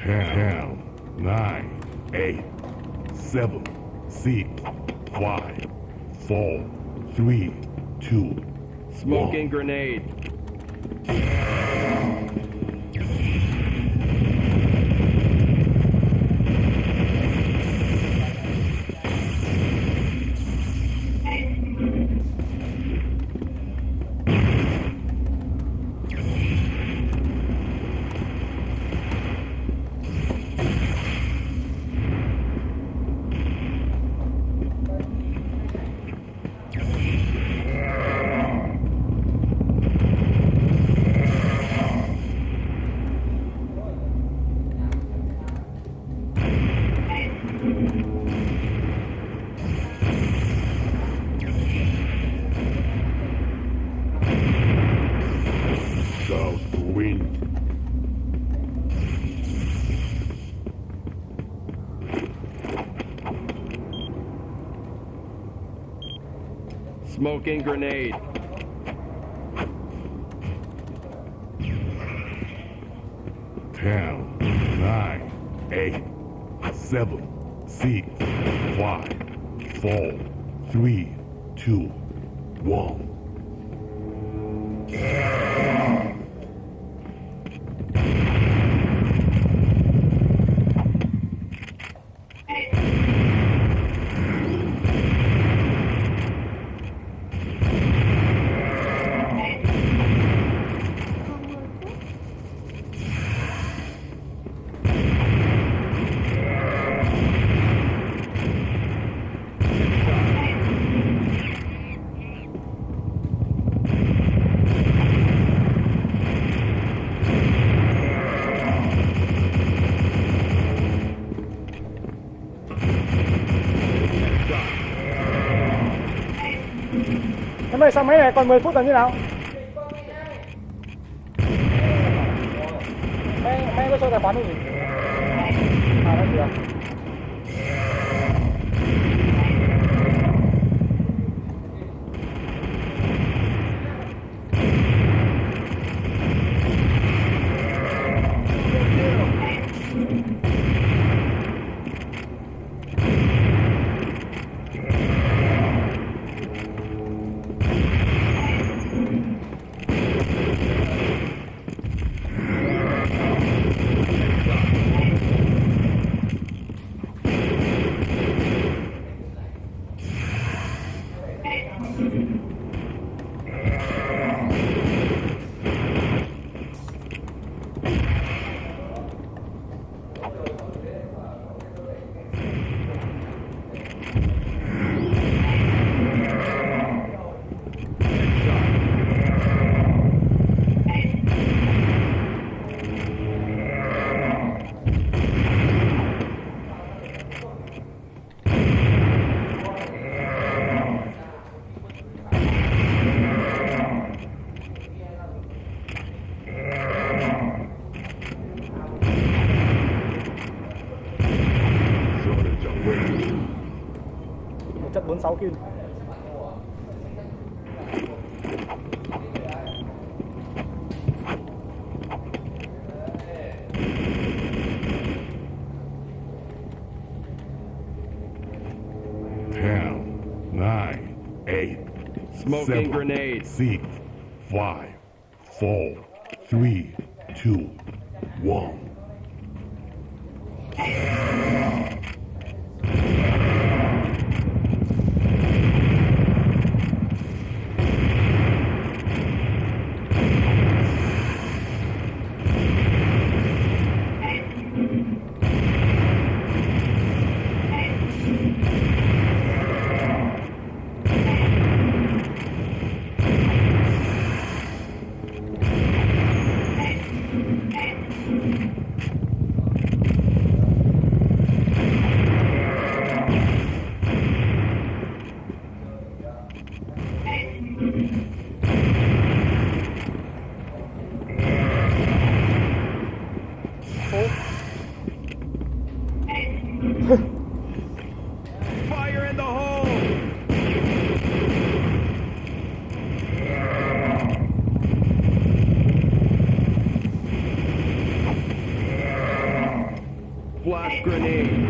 Ten, nine, eight, seven, six, five, four, three, two, Smoking one. grenade. Smoking grenade. Ten, nine, eight, seven, six, five, four, three, two, one. Thế mày sao máy này còn 10 phút là như nào? Mày, mày có cho tài khoản không nhỉ? À, đó kìa. 46 kill. Ten, nine, eight, Smoking seven, grenade. six, five, four, three, two, one. Fire grenade.